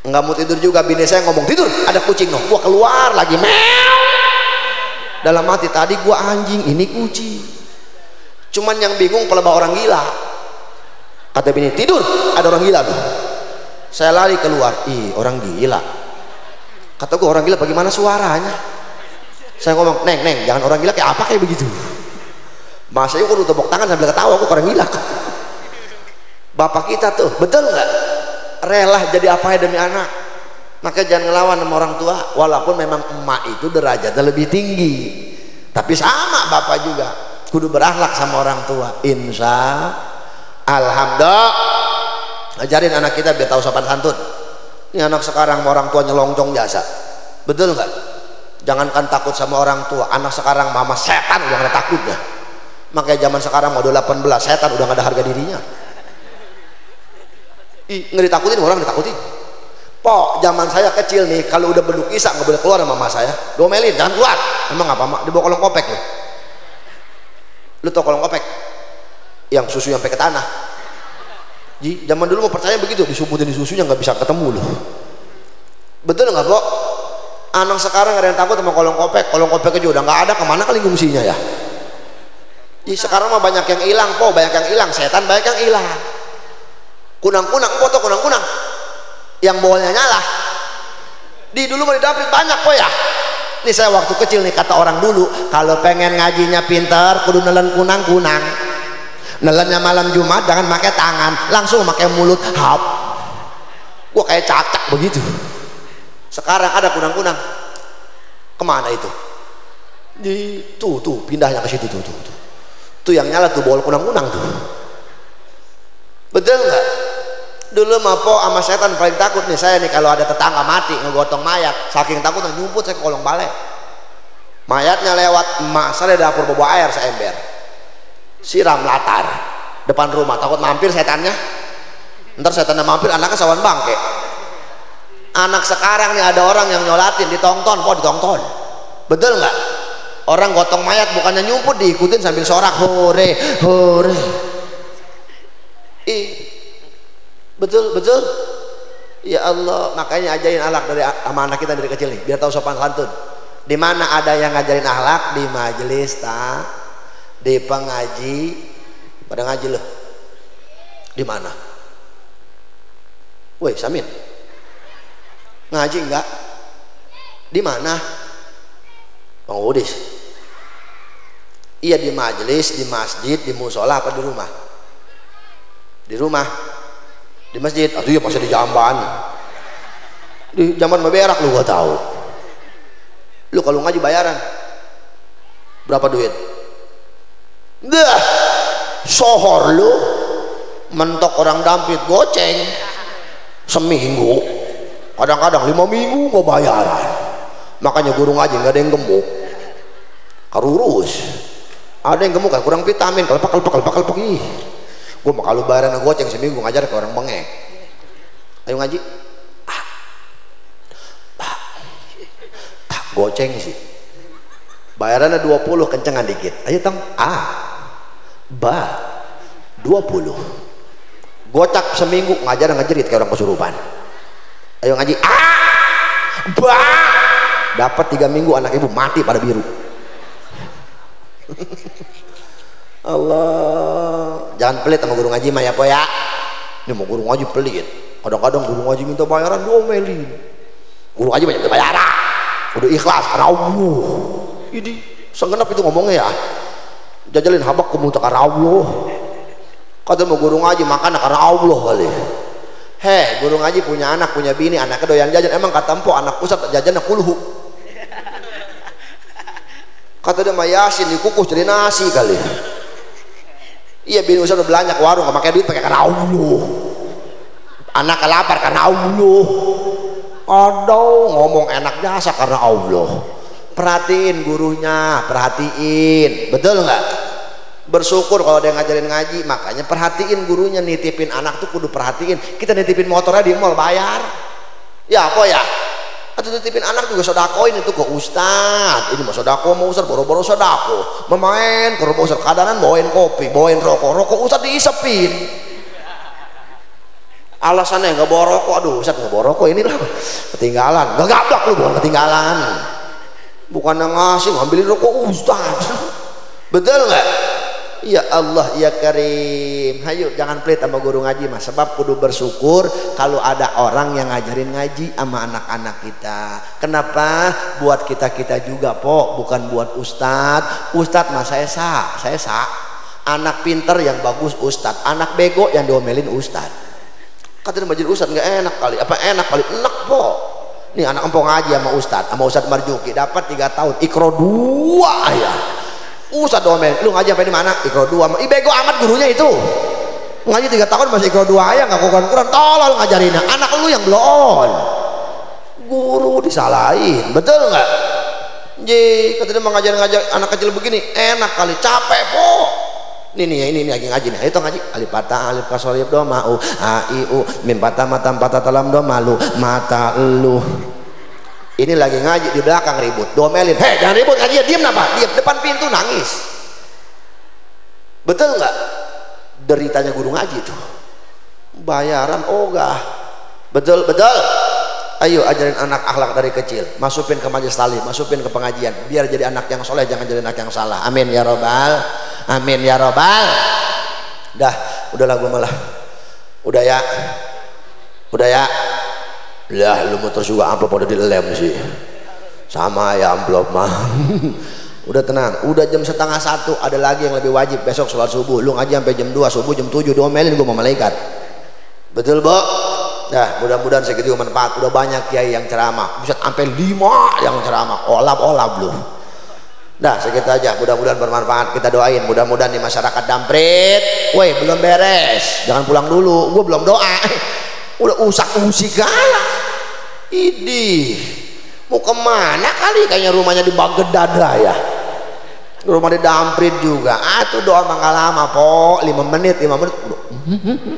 Nggak mau tidur juga bini saya ngomong tidur ada kucing noh gua keluar lagi meow. Dalam hati tadi gua anjing ini kucing. Cuman yang bingung pelebah orang gila. Kata bini tidur ada orang gila tuh saya lari keluar. Ih orang gila. Kata gua orang gila bagaimana suaranya? Saya ngomong neng neng jangan orang gila kayak apa kayak begitu? Masa aku udah tepuk tangan sambil ketawa aku orang gila? Bapak kita tuh betul nggak? Rela jadi apa ya demi anak? Maka jangan ngelawan sama orang tua walaupun memang emak itu derajatnya lebih tinggi. Tapi sama bapak juga. Kudu berakhlak sama orang tua. Insya alhamdulillah ajarin anak kita biar tahu sopan santun. Ini anak sekarang orang tua nyelongcong jasa betul nggak? Jangankan takut sama orang tua. Anak sekarang mama setan udah ada takutnya makanya zaman sekarang mau 18 setan udah gak ada harga dirinya. Ih, nggak ditakutin orang ditakutin po zaman saya kecil nih kalau udah beduk isak nggak boleh keluar sama mama saya. Domelin jangan keluar. Emang apa mak? Dibawa kolong kopek loh lu tau kolong kopek? Yang susu yang pakai tanah Ji, zaman dulu mau percaya begitu disumputin di susunya nggak bisa ketemu loh. Betul nggak kok anak sekarang ada yang takut sama kolong kopek kolong kopek aja udah nggak ada ke mana kali fungsinya ya? Ji, sekarang mah banyak yang hilang po banyak yang hilang setan banyak yang hilang. Kunang-kunang foto kunang-kunang. Yang bawahnya nyala. Di dulu mau didapet banyak kok ya. Ini saya waktu kecil nih kata orang dulu kalau pengen ngajinya pinter kudu nelen kunang-kunang nelennya malam Jumat jangan pakai tangan langsung pakai mulut. Hap. Gua kayak cacak begitu. Sekarang ada kunang-kunang. Ke mana itu? Di tuh tuh pindahnya ke situ tuh tuh tuh tuh yang nyala tuh bol kunang-kunang tuh. Betul nggak? Dulu mah po sama setan paling takut nih saya nih kalau ada tetangga mati ngegotong mayat. Saking takut nyumput saya ke kolong balai. Mayatnya lewat emak saya dapur bawa air seember siram latar. Depan rumah. Takut mampir setannya? Ntar setannya mampir anaknya sawan bangke. Anak sekarang nih ada orang yang nyolatin ditongton. Po ditongton. Betul nggak? Orang gotong mayat bukannya nyumput diikutin sambil sorak. Hore hore. Ih. Betul betul? Ya Allah makanya ajarin alak dari sama anak kita dari kecil nih biar tahu sopan santun. Di mana ada yang ngajarin akhlak? Di majelis tak di pengaji pada ngaji loh. Di mana? Woi Samin. Ngaji enggak? Di mana? Bang Udis. Iya di majelis di masjid di musola apa di rumah? Di rumah. Di masjid. Atau ya masih di jamban. Di jamban berak lu gak tahu. Lu kalau ngaji bayaran berapa duit dah sohor lu mentok orang dampit goceng. Seminggu kadang-kadang lima minggu mau bayaran. Makanya guru ngaji nggak ada yang gemuk. Karurus. Ada yang gemuk kan kurang vitamin kalau pakal pakal pakal pergi gue mau kalau bayaran goceng seminggu ngajar ke orang bengek. Ayo ngaji. Ah. ah. tak goceng sih. Bayarannya 20 kencengan dikit. Ayo tong ah ba 20 gocak seminggu ngajar ngajarit kayak orang kesurupan. Ayo ngaji. Ah! Ba! Dapat tiga minggu anak ibu mati pada biru. Allah. Jangan pelit sama guru ngaji mah ya po ya. Ini mau guru ngaji pelit. Kadang-kadang guru ngaji minta bayaran diomelin. Guru ngaji banyak bayaran. Udah ikhlas Allah ini segenap itu ngomongnya ya jajalin habak ke muntah karena Allah. Kata mau guru ngaji makan karena Allah kali. Heh guru ngaji punya anak punya bini anaknya doyan jajan. Emang kata empo anak pusat jajan kulhu kata dia mayasin dikukus jadi nasi kali. Iya bini usah udah belanja ke warung pakai duit pakai karena Allah. Anak lapar karena Allah. Aduh ngomong enak jasa karena Allah perhatiin gurunya perhatiin. Betul nggak? Bersyukur kalau dia ngajarin ngaji makanya perhatiin gurunya nitipin anak tuh kudu perhatiin. Kita nitipin motornya di mall bayar. Ya apa ya? Atau titipin anak juga sodakoin itu ke ustad ini mah sodako mau ustad boro-boro sodako. Memain ke rumah ustad kadanan bawain kopi bawain rokok. Rokok ustad diisepin. Alasannya nggak bawa rokok. Aduh ustad nggak bawa rokok ini lah ketinggalan. Gak gablak lu bukan ketinggalan bukan yang ngasih ngambilin rokok ustad betul nggak? Ya Allah ya Karim. Hayu jangan pelit sama guru ngaji mas. Sebab kudu bersyukur Kalau ada orang yang ngajarin ngaji Sama anak-anak kita. Kenapa? Buat kita-kita juga po Bukan buat ustad Ustad mas saya sa Saya sa. Anak pinter yang bagus ustad Anak bego yang diomelin ustad Kata majid ustad nggak enak kali. Apa enak kali? Enak po Nih anak empong ngaji sama ustad Sama ustad Marjuki Dapat tiga tahun Ikro dua ya Ustaz domen, lu ngaji sampai di mana? Ikro dua, ih bego amat gurunya itu. Ngaji tiga tahun masih ikro dua ayah nggak kurang kurang, tolol ngajarinnya. Anak lu yang belum. Guru disalahin, betul nggak? Ji, kata dia mengajar ngajar anak kecil begini, enak kali, capek po. Ini nih, ini, ini lagi ngaji nih. Tuh ngaji. Alif patah, alif kasolib do mau, a i u, mim patah mata patah talam do malu, mata lu. Ini lagi ngaji di belakang ribut. Domelin. Hei jangan ribut ngaji. Ya diam apa diam depan pintu nangis. Betul nggak? Deritanya guru ngaji itu bayaran ogah. Betul betul. Ayo ajarin anak akhlak dari kecil. Masukin ke majelis talim masukin ke pengajian. Biar jadi anak yang soleh jangan jadi anak yang salah. Amin ya robbal amin ya robbal dah udahlah gue malah. Udah ya. Udah ya. Lah lu motor juga amplop udah dilem sih. Sama ya amplop mah. Udah tenang. Udah jam setengah satu ada lagi yang lebih wajib besok sholat subuh. Lu ngaji sampai jam 2 subuh jam 7 domelin gue mau malaikat. Betul bo? Nah, mudah-mudahan segitu manfaat. Udah banyak kiai yang ceramah. Bisa sampai lima yang ceramah. Olap-olap lu. Dah segitu aja. Mudah-mudahan bermanfaat. Kita doain. Mudah-mudahan di masyarakat Damprit. Woi belum beres. Jangan pulang dulu. Gue belum doa. Udah usak-usik segala. Ini mau ke mana kali? Kayaknya rumahnya di Bagedada ya. Rumah di Damprit juga. Ah tuh doa mangga lama po 5 menit 5 menit.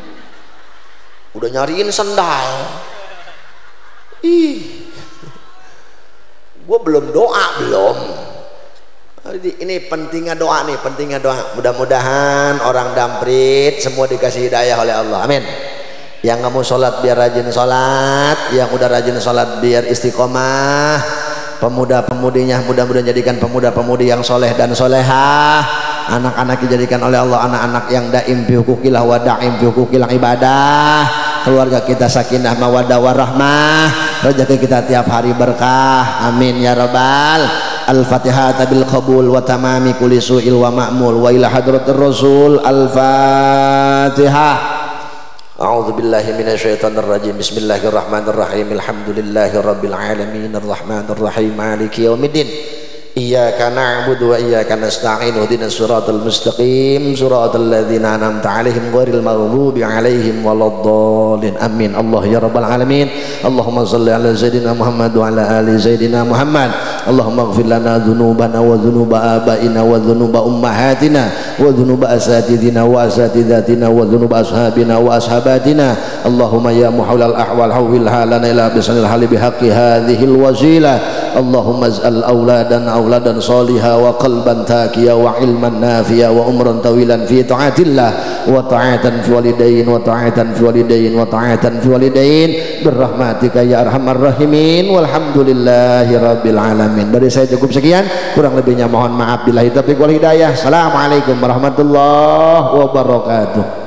Udah. Nyariin sendal. Ih. Gue belum doa belum ini pentingnya doa nih pentingnya doa. Mudah-mudahan orang damprit semua dikasih hidayah oleh Allah. Amin. Yang kamu sholat biar rajin sholat yang udah rajin sholat biar istiqomah. Pemuda-pemudinya mudah-mudahan jadikan pemuda-pemudi yang soleh dan solehah. Anak-anak dijadikan oleh Allah anak-anak yang daim fi hukukillah wa daim fi hukukillah ibadah. Keluarga kita sakinah mawadah warahmah. Rezeki kita tiap hari berkah. Amin ya rabbal Tamami kulli su'il wa ma'mul wa ila hadratir rasul Al-Fatihah أعوذ بالله من الشيطان الرجيم. بسم الله الرحمن الرحيم. الحمد لله رب العالمين. الرحمن الرحيم. مالك يوم الدين. إياك نعبد وإياك نستعين اهدنا الصراط المستقيم صراط الذين أنعمت عليهم غير المغضوب عليهم ولا الضالين. آمين. الله يا رب العالمين. اللهم صل على سيدنا محمد وعلى آل سيدنا محمد. اللهم اغفر لنا ذنوبنا وذنوب آبائنا وذنوب أمهاتنا وذنوب أساتذنا وأساتذتنا وذنوب أصحابنا وأصحاباتنا. اللهم يا محول الأحوال حولها لنا إلى بسن الحال بحق هذه الوسيلة. Allahumma az'al auladan auladan saliha wa qalban taqiya wa ilman nafiya wa umran tawilan fi ta'atillah wa ta'atan fi walidain wa ta'atan fi walidain wa ta'atan fi walidain. Berrahmatika ya arhamar rahimin. Walhamdulillahi rabbil alamin. Dari saya cukup sekian. Kurang lebihnya mohon maaf bila hitapik wal hidayah. Assalamualaikum warahmatullahi wabarakatuh.